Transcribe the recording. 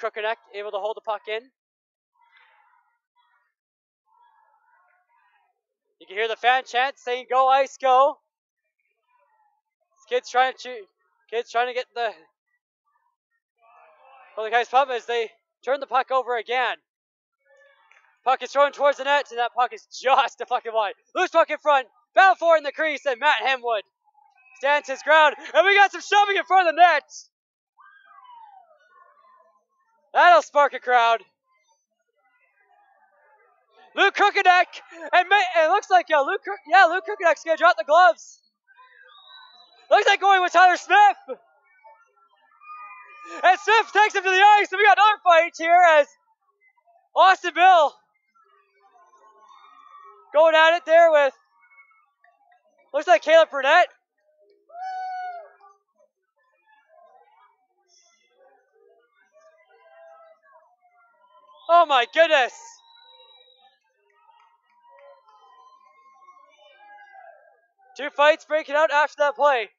Crookeneck able to hold the puck in. You can hear the fan chant saying "Go Ice, go!" Kids trying to kids trying to get the well, the guys' pub as they turn the puck over again. Puck is thrown towards the net, and that puck is just deflected wide. Loose puck in front, bound for in the crease, and Matt Hemwood stands his ground, and we got some shoving in front of the net. That'll spark a crowd. Luke Crookeneck, and it looks like yeah, Luke, yeah, Luke Crookeneck's gonna drop the gloves. Looks like going with Tyler Smith. And Smith takes him to the ice, and we got another fight here as Austin Bill going at it there with looks like Caleb Burnett. Oh my goodness. Two fights breaking out after that play.